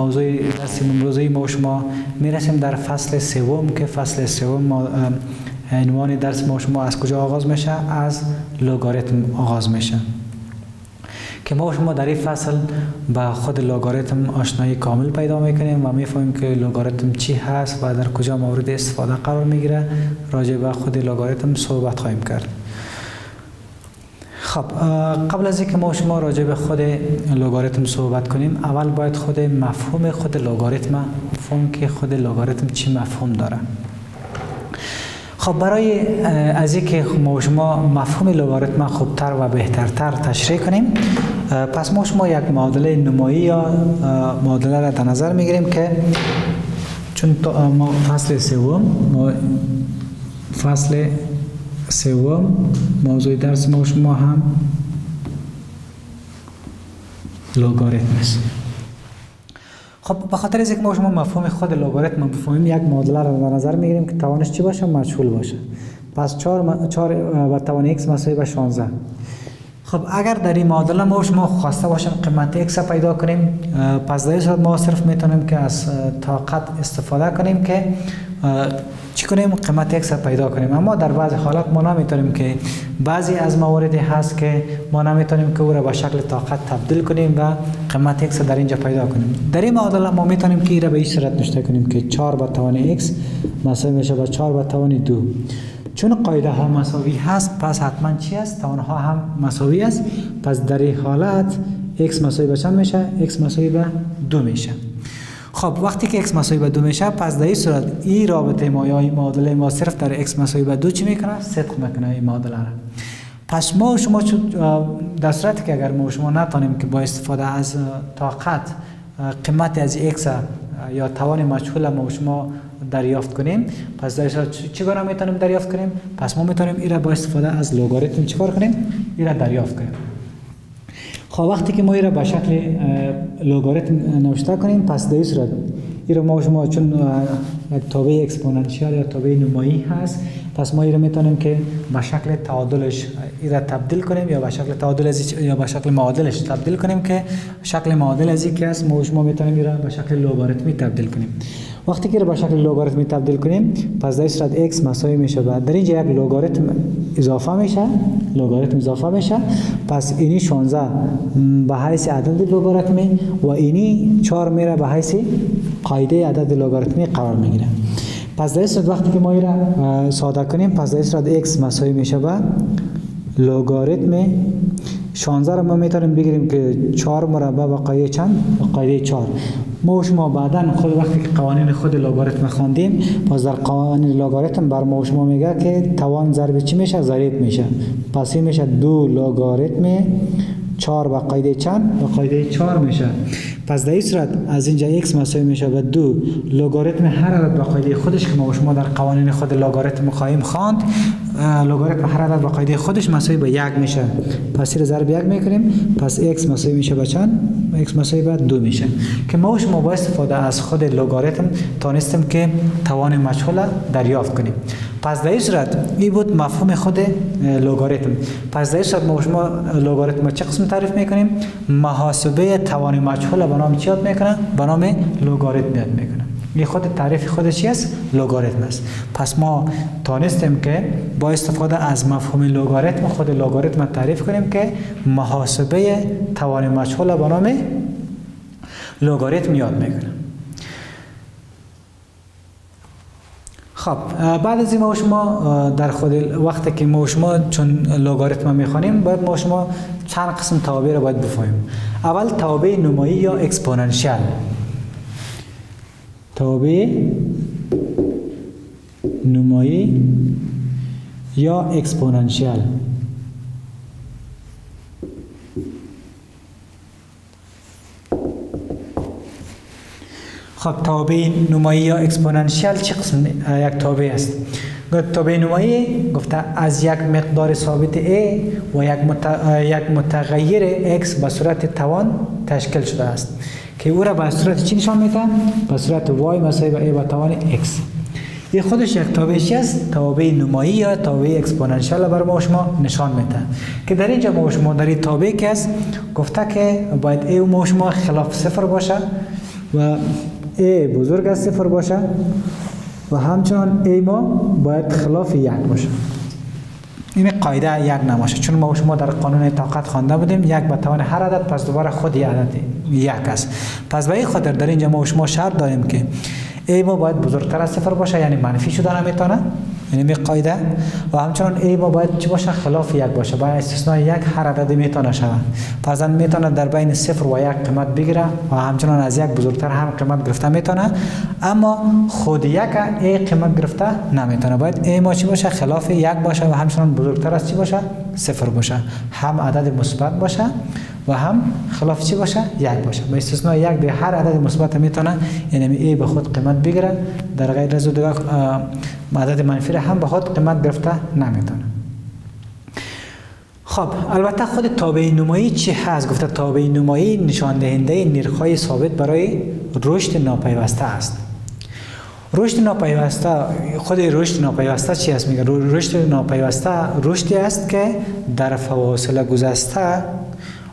موضوع درس امروزی ما شما می‌رسیم در فصل سوم که فصل سوم عنوان درس ما شما از کجا آغاز میشه؟ از لوگاریتم آغاز میشه. که ما شما در این فصل با خود لوگاریتم آشنایی کامل پیدا می‌کنیم و می‌فهمیم که لوگاریتم چی هست و در کجا مورد استفاده قرار می‌گیره راجع به خود لوگاریتم صحبت خواهیم کرد. خب قبل از اینکه ما شما راجع به خود لوگاریتم صحبت کنیم اول باید خود مفهوم خود لوگاریتم فهم که خود لوگاریتم چی مفهوم داره. خب برای از اینکه ما شما مفهوم لوگاریتم خوبتر و بهترتر تشریح کنیم پس ما شما یک معادله نمایی یا معادله را در نظر می‌گیریم که چون ما فصل سوم ما فصل سوم موضوع درس ما شما هم لوگاریتم است. خب به خاطر اینکه ما شما مفهوم خود لوگاریتم بفهمیم یک معادله را در نظر می‌گیریم که توانش چی باشه؟ مجهول باشه. پس 4 4 و توان x مساوی به 16 خب اگر در این معادله ما شما خواسته باشیم قیمت x پیدا کنیم پس در صورت ما صرف می‌تونیم که از طاقت استفاده کنیم که چی کنیم قیمت x پیدا کنیم. اما در بعضی حالات ما نمی‌تونیم که بعضی از مواردی هست که ما نمی‌تونیم که او را به شکل طاقت تبدیل کنیم و قیمت x در اینجا پیدا کنیم. در این معادله ما می‌تونیم که این را به این صورت نشته کنیم که 4 به توان x مساوی میشه با 4 به توان 2 چون قاعده ها مساوی هست پس حتما چی است؟ توان ها هم مساوی است. پس در این حالت x مساوی به چند میشه؟ x مساوی به 2 میشه. خب وقتی که x مساوی به دو میشه پس در این صورت این رابطه ما یا این معادله ما صرف در x مساوی به دو چی می‌کنه؟ صدق می‌کنه این معادله را پس ما شما در صورتی که اگر ما شما نتانیم که با استفاده از طاقت قیمت از x یا توان مجهول ما شما دریافت کنیم پس در صورت چیکار می‌تونیم دریافت کنیم؟ پس ما می‌تونیم این را با استفاده از لوگاریتم چیکار کنیم؟ این را دریافت کنیم. خب وقتی که ما این را به شکل لوگاریتم نوشته کنیم پس در این صورت این را ما شما چون تابع exponential یا تابع نمایی هست پس ما این را می‌تونیم که به شکل تعادلش این را تبدیل کنیم یا به شکل تعادل یا به شکل معادلش تبدیل کنیم که شکل معادل از که است ما شما می‌تونیم این را به شکل لوگاریتمی تبدیل کنیم. وقتی که به شکل لوگاریتمی تبدیل کنیم پس در صورت x مساوی میشه بعد در اینجا یک لوگاریتم اضافه میشه لوگاریتم اضافه میشه. پس اینی 16 به حیث عدد لوگاریتمی و اینی 4 میره به حیث قاعده عدد لوگاریتمی قرار می‌گیره. پس در صورت وقتی که ما این را ساده کنیم پس در صورت x مساوی میشه به لوگاریتم 16 را ما می‌تونیم بگیریم که 4 مربع با قاعده چند؟ قاعده 4 ما شما بعدا خود وقتی که قوانین خود لوگاریتم خواندیم باز در قوانین لوگاریتم بر ما شما میگه که توان ضرب چی میشه؟ ضریب میشه. پس میشه دو لوگاریتم 4 با قاعده چند؟ با قاعده 4 میشه. پس در این صورت از اینجا x مساوی میشه به دو لوگاریتم هر عدد با قاعده خودش که ما شما در قوانین خود لوگاریتم خواهیم خواند لوگاریتم هر عدد با قاعده خودش مساوی به یک میشه. پس این ضرب یک می‌کنیم پس x مساوی میشه به چند؟ x مساوی به دو میشه. که ما شما با استفاده از خود لوگاریتم تانستیم که توان مجهول دریافت کنیم. پس در این صورت این بود مفهوم خود لوگاریتم. پس در این صورت ما شما لوگاریتم چه قسم تعریف می‌کنیم؟ محاسبه توان مجهول به نام چی یاد می‌کنه؟ به نام لوگاریتم یاد می‌کنه. این خود تعریف خودش چی است؟ لوگاریتم است. پس ما تانستیم که با استفاده از مفهوم لوگاریتم خود لوگاریتم تعریف کنیم که محاسبه توان مجهول به نام لوگاریتم یاد می‌کنه. خب بعد از این ما شما در خود وقتی که ما شما چون لوگاریتم می‌خوانیم باید ما شما چند قسم تابع رو باید بفهمیم. اول تابع نمایی یا اکسپوننشیال؟ تابع نمایی یا exponential؟ خب تابع نمایی یا exponential چه قسم؟ یک تابع است. تابع نمایی؟ گفته از یک مقدار ثابت a و یک, یک متغیر x به صورت توان تشکیل شده است. که او را به صورت چی نشان میده؟ به صورت y مساوی به a به توان x. این خودش یک تابع چی است؟ تابع نمایی یا تابع exponential بر ما شما نشان میده که در اینجا ما شما در این تابع که است گفته که باید a ما شما خلاف صفر باشه و a بزرگ از صفر باشه و همچنان a ما باید خلاف یک باشه. این قاعده یک نماشه. چون ما شما در قانون طاقت خوانده بودیم یک به توان هر عدد پس دوباره خود عدد یک است. پس به این خاطر در اینجا ما شما شرط داریم که ای ما باید بزرگتر از صفر باشه یعنی منفی شده نمی‌تونه یعنی می قاعده. و همچنان ای ما باید چی باشه؟ خلاف یک باشه. باید استثناء یک هر عدد می‌تونه شود پس می‌تونه در بین صفر و یک قیمت بگیره و همچنان از یک بزرگتر هم قیمت گرفته می‌تونه اما خود یک ای قیمت گرفته نمی‌تونه باید ای ما چی باشه؟ خلاف یک باشه و همچنان بزرگتر از چی باشه؟ صفر باشه. هم عدد مثبت باشه و هم خلاف چی باشه؟ یک باشه. با استثناء یک به هر عدد مثبت می‌تونه یعنی ای به خود قیمت بگیره در غیر از دیگه عدد منفی هم به خود قیمت گرفته نمی‌تونه. خب البته خود تابع نمایی چی هست؟ گفته تابع نمایی نشان دهنده نرخ‌های ثابت برای رشد ناپیوسته است. رشد ناپیوسته خود رشد ناپیوسته چی است میگه رشد ناپیوسته رشدی است که در فواصل گذشته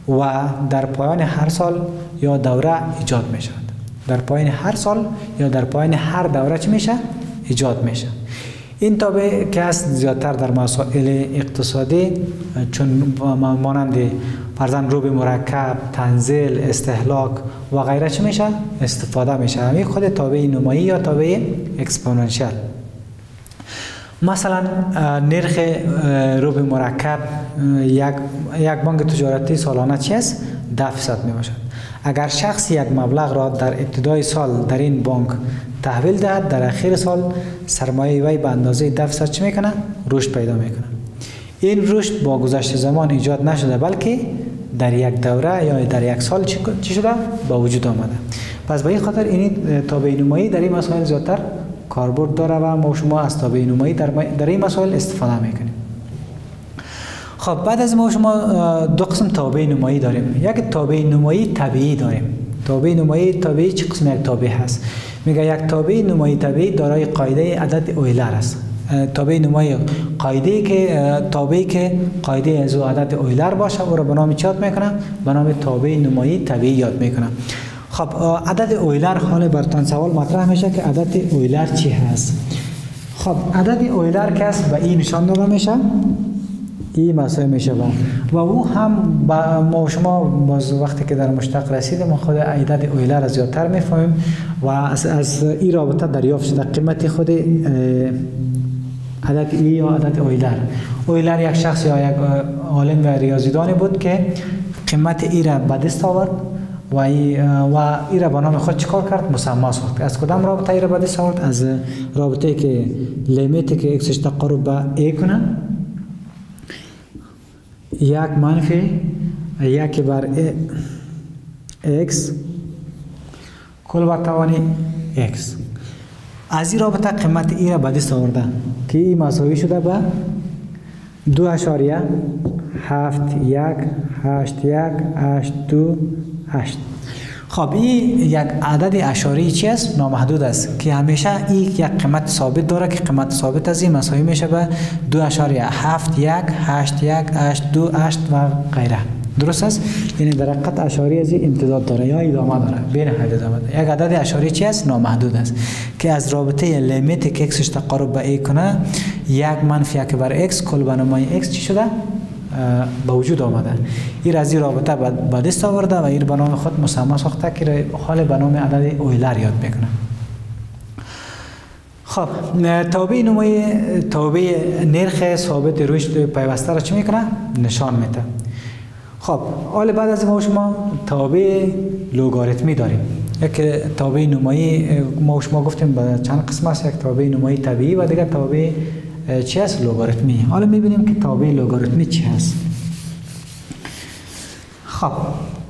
و در پایان هر سال یا دوره ایجاد می شود در پایان هر سال یا در پایان هر دوره چی میشه؟ ایجاد میشه. این تابع که است زیادتر در مسائل اقتصادی چون مانند فرزن روب مرکب تنزیل استهلاک و غیره چی میشه؟ استفاده میشه. همین خود تابع نمایی یا تابع exponential مثلا نرخ ربح مرکب یک یک بانک تجارتی سالانه چی است؟ 10 فیصد می باشد. اگر شخص یک مبلغ را در ابتدای سال در این بانک تحویل دهد در اخیر سال سرمایه وی به اندازه 10 فیصد چی می‌کنه رشد پیدا می‌کنه این رشد با گذشت زمان ایجاد نشده بلکه در یک دوره یا در یک سال چی شده؟ با وجود آمده. پس به این خاطر این تابع نمایی در این مسائل زیادتر کاربرد داره و ما شما از تابع نمایی در, در این مسائل استفاده می‌کنیم. خب بعد از ما شما دو قسم تابع نمایی داریم. یک تابع نمایی طبیعی داریم. تابع نمایی طبیعی چه قسم یک تابع هست؟ میگه یک تابع نمایی طبیعی دارای قاعده عدد اویلر است. تابع نمایی قاعده که تابعی که قاعده از عدد اویلر باشه او را به نام چی می‌کنه به نام تابع نمایی طبیعی یاد می‌کنه. خب عدد اویلر حال برتان سوال مطرح میشه که عدد اویلر چی هست؟ خب عدد اویلر است به این نشان داده میشه. این مسئله میشه و او هم با ما شما باز وقتی که در مشتق رسیدیم خود عدد اویلر از زیادتر می‌فهمیم و از, از این رابطه دریافت شده. قیمت خود عدد ای یا عدد اویلر. اویلر یک شخص یا یک عالم و ریاضیدانی بود که قیمت ای را به دست آورد. و ای و ای را به نام خود چکار کرد؟ مسما ساخت. از کدام رابطه ای را دست آورد از رابطه که لیمیتی که اکسش تقرب به ای کنه. یک منفی یک بر x. کل بر توانی x. از این رابطه قیمت ای را به دست آورده که این مساوی شده به دو اشاریه هفت یک هشت یک هشت دو هشت. خب این یک عدد اشاری چی است؟ نامحدود است که همیشه این یک قیمت ثابت داره که قیمت ثابت از این مساوی میشه به دو اشاریه هفت یک هشت یک هشت دو هشت و غیره. درست است؟ یعنی در حقیقت اشاری از امتداد داره یا ادامه داره؟ بین حد ادامه داره. یک عدد اشاری چی است؟ نامحدود است. که از رابطه لیمیت که اکسش تقارب به ای کنه یک منفی یک بر اکس کل به نمای اکس چی شده؟ به وجود آمده. این از این رابطه به دست آورده و این به نام خود مسمى ساخته که حال به نام عدد اویلر یاد می‌کنه خب تابع نمای تابع نرخ ثابت رشد پیوسته را چی می‌کنه؟ نشان میده. خب حال بعد از ما شما تابع لوگاریتمی داریم. یک تابع نمایی ما شما گفتیم به چند قسم است. یک تابع نمایی طبیعی و دیگر تابع چی هست لوگاریتمی؟ حالا می‌بینیم که تابع لوگاریتمی چی هست. خب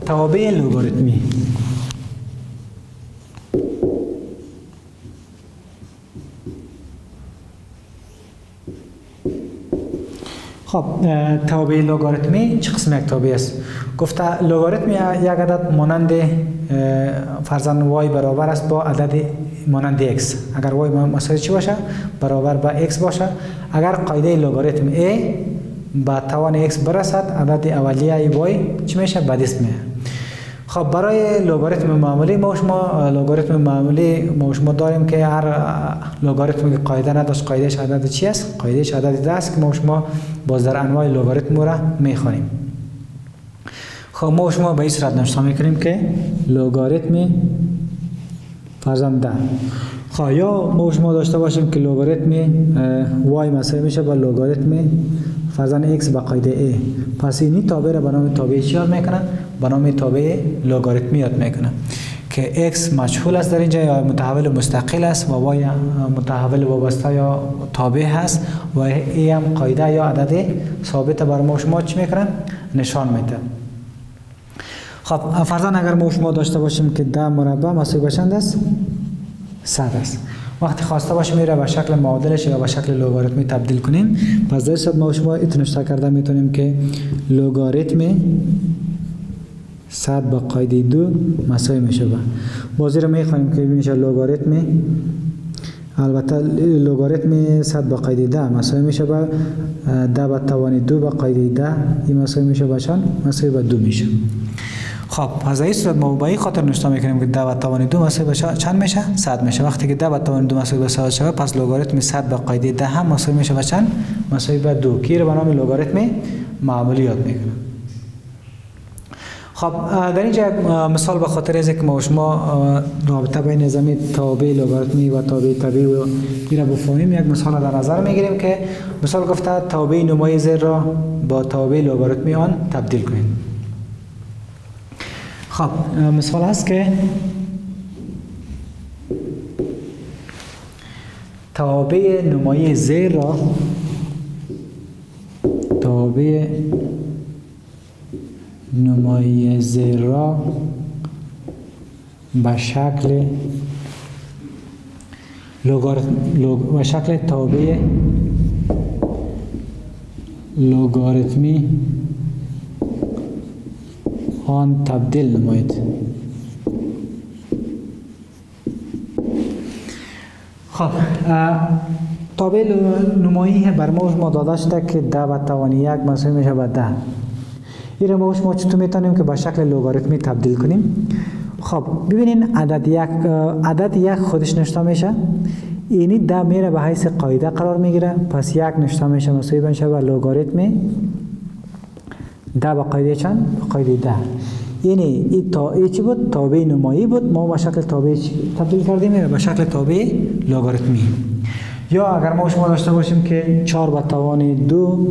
تابع لوگاریتمی. خب تابع لوگاریتمی چه قسم یک تابع است؟ گفته لوگاریتم یک عدد مانند فرزن وای برابر است با عدد مانند x. اگر y مساوی چی باشه؟ برابر به x باشه. اگر قاعده لگاریتم a به توان x برسد عدد اولیه y چی میشه؟ به دست میه خب برای لگاریتم معمولی ما شما لگاریتم معمولی ما شما داریم که هر لگاریتم که قاعده نداشت قاعدهش عدد چی است؟ قاعدهش عدد ده است که ما شما باز در انواع لگاریتم را می‌خوانیم خب ما شما به این صورت نشتا می‌کنیم که لگاریتم فرزند ده خب یا ما شما داشته باشیم که لگاریتم y مساوی میشه با لگاریتم فرزند x به قاعده a پس اینی تابع را به نام تابع چی یاد می‌کنن؟ به نام تابع لگاریتمی یاد می‌کنن. که x مجهول است در اینجا یا متحول مستقل است و y متحول وابسته یا تابع هست و a هم قاعده یا عدد ثابت بر ما شما چی می‌کنن؟ نشان میده. خب فرضاً اگر ما شما داشته باشیم که ده مربع مساوی به چند است 100 است. وقتی خواسته باشیم میره به شکل معادلش یا به شکل لگاریتمی تبدیل کنیم. پس در صورت ما شما اتنشتا کرده می‌تونیم که لگاریتم 100 با قاعده دو مساوی میشه با. بازی رو میخواییم که میشه لگاریتم البته لگاریتم 100 با قاعده ده مساوی میشه با ده به توان دو با قاعده ده این مساوی میشه با چند مساوی با دو میشه. خب از این صورت ما به این خاطر نشتا می‌کنیم که به توان دو مساوی به چند میشه؟ 100 میشه. وقتی که به توان دو مساوی به 100 شود پس لگاریتم 100 به قاعده ده هم مساوی میشه به چند؟ مساوی به دو. کی رو به نام لگاریتم معمولی یاد می‌کنیم خب در اینجا مثال به خاطر از که ما شما رابطه بین زمین تابع لگاریتمی و تابع طبیعی و میره بفهمیم یک مثال در نظر می‌گیریم که مثال گفته تابع نمای زیر را با تابع لگاریتمی آن تبدیل کنیم خب مثال هست که تابع نمای زیر را تابع نمای زیر را به شکل لوگاریتم به شکل تابع لوگاریتمی آن تبدیل نمایید. خب تابع نمایی بر ما ما داده شده که ده و توانی یک مساوی میشه به ده. این ما ما چطور می‌تونیم که به شکل لوگاریتمی تبدیل کنیم؟ خب ببینین عدد یک عدد یک خودش نشته میشه. اینی ده میره به حیث قاعده قرار می‌گیره. پس یک نشته میشه مساوی میشه به لوگاریتم ده با قاعده چند؟ قاعده ده. یعنی این تا ای چی بود؟ تابع نمایی بود. ما با شکل تابع تبدیل کردیم؟ به شکل تابع لوگاریتمی یا اگر ما شما داشته باشیم که 4 به توان دو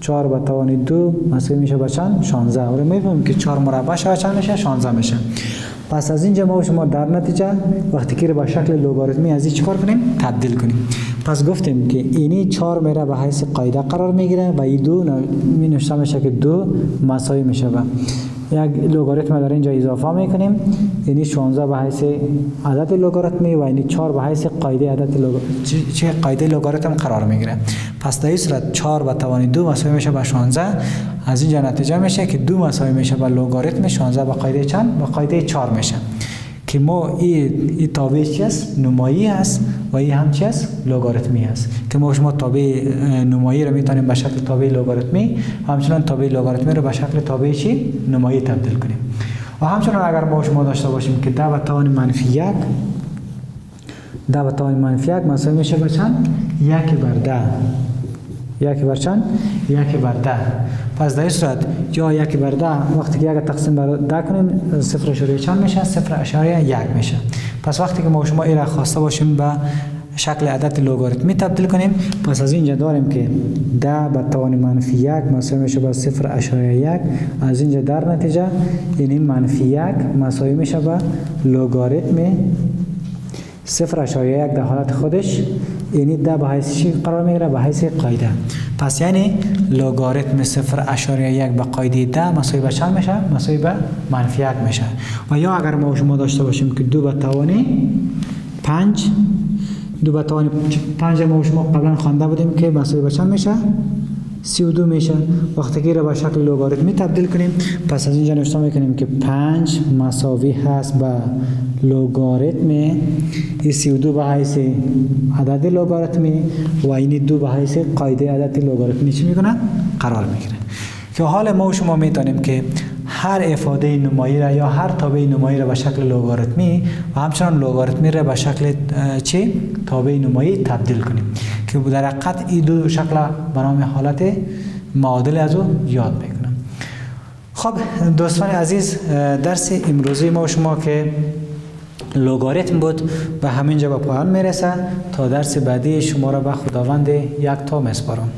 4 به توان دو مساوی میشه به چند؟ 16 و می‌فهمیم که 4 مربع شده چند میشه؟ 16 میشه. پس از اینجا ما شما در نتیجه وقتی که به شکل لوگاریتمی از این چیکار کنیم؟ تبدیل کنیم. پس گفتیم که اینی 4 میره به حیث قاعده قرار می‌گیره و این دو می نوشته میشه که دو مساوی میشه یک لوگاریتم در اینجا اضافه می‌کنیم. یعنی 16 به حیث عدد لوگاریتمی و یعنی 4 به حیث قاعده عدد لوگاریتم چه قاعده لوگاریتم قرار می‌گیره. پس در این صورت 4 به توان 2 مساوی میشه به 16 از اینجا نتیجه میشه که 2 مساوی میشه به لوگاریتم 16 به قاعده چند؟ به قاعده 4 میشه. که ما این ای تابع است نمایی است و این هم چی است لوگاریتمی است که ما شما تابع نمایی رو می‌تونیم به شکل تابع لوگاریتمی همچنان تابع لوگاریتمی رو به شکل تابع چی؟ نمایی تبدیل کنیم. و همچنان اگر ما شما داشته باشیم که ده به توان منفی یک ده به توان منفی یک مساوی میشه به چند؟ یک بر ده. یک بر چند یک بر ده. پس در صورت یا یک بر ده وقتی که یک تقسیم بر ده کنیم صفر اشاره چند میشه؟ صفر اشاره یک میشه. پس وقتی که ما شما این را خواسته باشیم به شکل عدد لوگاریتمی تبدیل کنیم پس از اینجا داریم که ده به توان منفی یک مساوی میشه با صفر اشاره یک. از اینجا در نتیجه یعنی منفی یک مساوی میشه با لوگاریتم صفر اشاره یک در حالت خودش. یعنی ده به حیث چی قرار می‌گیره به حیث قاعده. پس یعنی لوگاریتم صفر اشاره یک به قاعده ده مساوی به چند میشه؟ مساوی به منفی یک میشه. و یا اگر ما شما داشته باشیم که دو به توانی پنج دو به توان پنج ما شما قبلا خوانده بودیم که مساوی به چند میشه؟ سی و دو میشه. وقتی که را به شکل لوگاریتمی تبدیل کنیم پس از اینجا نوشته می‌کنیم که پنج مساوی هست به لوگاریتم سی و دو به حیث عدد لوگاریتمی و این دو به حیث قاعده عدد لوگاریتمی چی می‌کنن؟ قرار می‌گیره که حال ما و شما می‌تونیم که هر افاده نمایی را یا هر تابع نمایی را به شکل لوگاریتمی و همچنان لوگاریتمی را به شکل چی؟ تابع نمایی تبدیل کنیم. که در حقیقت این دو شکل به نام حالت معادل از او یاد می‌کنم خب دوستان عزیز درس امروزی ما شما که لوگاریتم بود و همینجا به پایان می‌رسه تا درس بعدی شما را به خداوند یک تا مسپارم